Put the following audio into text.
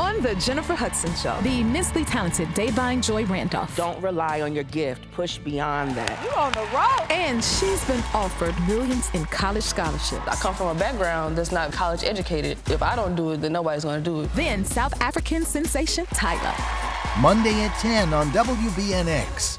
On The Jennifer Hudson Show, the immensely talented Da'Vine Joy Randolph. Don't rely on your gift, push beyond that. You on the road. And she's been offered millions in college scholarships. I come from a background that's not college educated. If I don't do it, then nobody's gonna do it. Then South African sensation Tyla. Monday at 10 on WBNX.